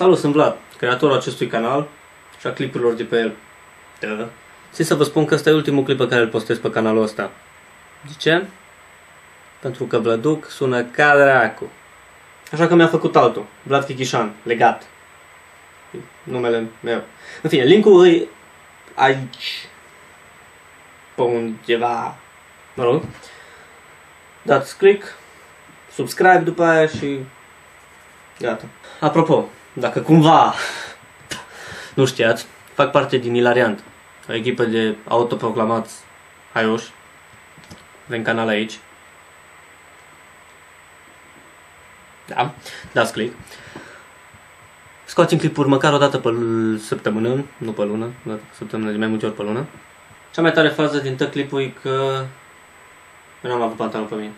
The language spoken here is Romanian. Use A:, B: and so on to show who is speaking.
A: Salut, sunt Vlad, creatorul acestui canal și a clipurilor de pe el. Da. Țin să vă spun că ăsta e ultimul clip pe care îl postez pe canalul ăsta. De ce? Pentru că Vladuc sună ca dracu. Așa că mi-a făcut altul, Vlad Chichișan, legat. Numele meu. În fine, linkul e aici. Pe undeva. Mă rog. Dați click, subscribe după aia și gata. Apropo, dacă cumva nu știați, fac parte din Ilariant, o echipă de autoproclamați haioși. Avem canal aici. Da, dați click. Scoatem clipuri măcar o dată pe săptămână, nu pe lună, o dată pe săptămână, de mai multe ori pe lună. Cea mai tare fază din tot clipul e că eu n-am avut pantalon pe mine.